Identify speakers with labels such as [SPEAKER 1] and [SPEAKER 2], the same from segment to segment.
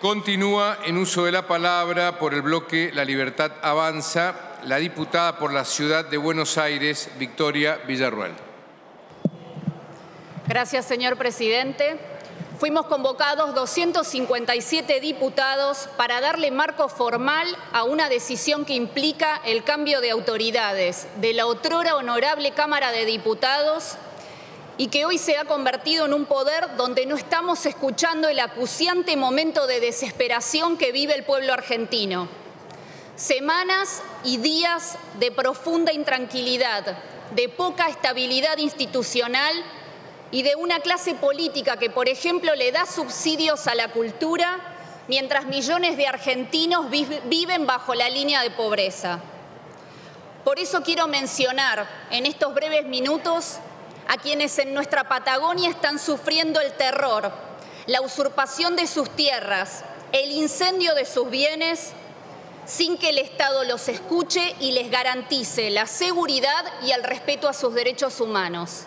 [SPEAKER 1] Continúa en uso de la palabra por el bloque La Libertad Avanza la diputada por la Ciudad de Buenos Aires, Victoria Villarruel.
[SPEAKER 2] Gracias, señor presidente. Fuimos convocados 257 diputados para darle marco formal a una decisión que implica el cambio de autoridades de la otrora honorable Cámara de Diputados y que hoy se ha convertido en un poder donde no estamos escuchando el acuciante momento de desesperación que vive el pueblo argentino. Semanas y días de profunda intranquilidad, de poca estabilidad institucional y de una clase política que, por ejemplo, le da subsidios a la cultura mientras millones de argentinos viven bajo la línea de pobreza. Por eso quiero mencionar en estos breves minutos a quienes en nuestra Patagonia están sufriendo el terror, la usurpación de sus tierras, el incendio de sus bienes, sin que el Estado los escuche y les garantice la seguridad y el respeto a sus derechos humanos.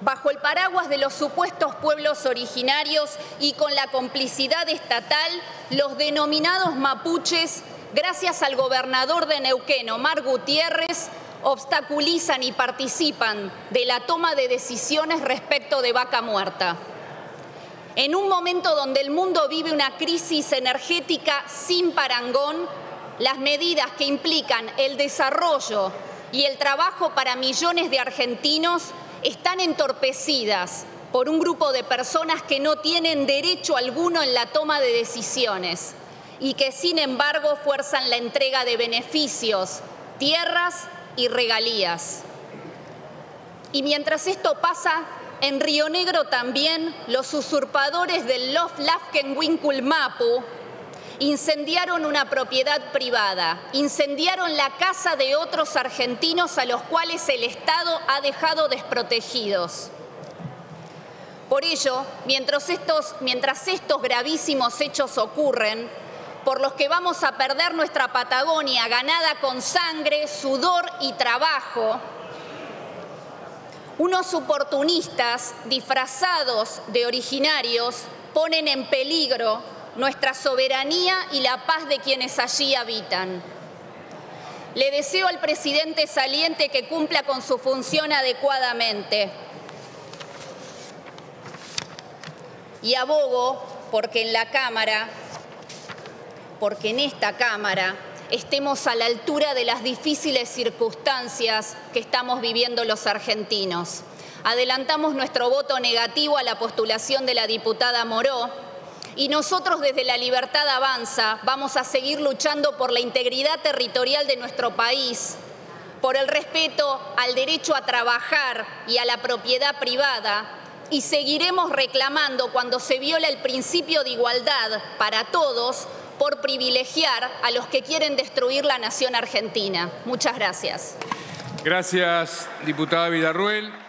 [SPEAKER 2] Bajo el paraguas de los supuestos pueblos originarios y con la complicidad estatal, los denominados mapuches, gracias al gobernador de Neuquén, Omar Gutiérrez, obstaculizan y participan de la toma de decisiones respecto de vaca muerta. En un momento donde el mundo vive una crisis energética sin parangón, las medidas que implican el desarrollo y el trabajo para millones de argentinos están entorpecidas por un grupo de personas que no tienen derecho alguno en la toma de decisiones y que sin embargo fuerzan la entrega de beneficios, tierras y regalías. Y mientras esto pasa, en Río Negro también los usurpadores del Lof Lafken Mapu incendiaron una propiedad privada, incendiaron la casa de otros argentinos a los cuales el Estado ha dejado desprotegidos. Por ello, mientras estos, mientras estos gravísimos hechos ocurren, por los que vamos a perder nuestra Patagonia ganada con sangre, sudor y trabajo, unos oportunistas disfrazados de originarios ponen en peligro nuestra soberanía y la paz de quienes allí habitan. Le deseo al presidente saliente que cumpla con su función adecuadamente y abogo porque en la Cámara porque en esta Cámara estemos a la altura de las difíciles circunstancias que estamos viviendo los argentinos. Adelantamos nuestro voto negativo a la postulación de la diputada Moró y nosotros desde La Libertad Avanza vamos a seguir luchando por la integridad territorial de nuestro país, por el respeto al derecho a trabajar y a la propiedad privada y seguiremos reclamando cuando se viola el principio de igualdad para todos por privilegiar a los que quieren destruir la nación argentina. Muchas gracias.
[SPEAKER 1] Gracias, diputada Villarruel.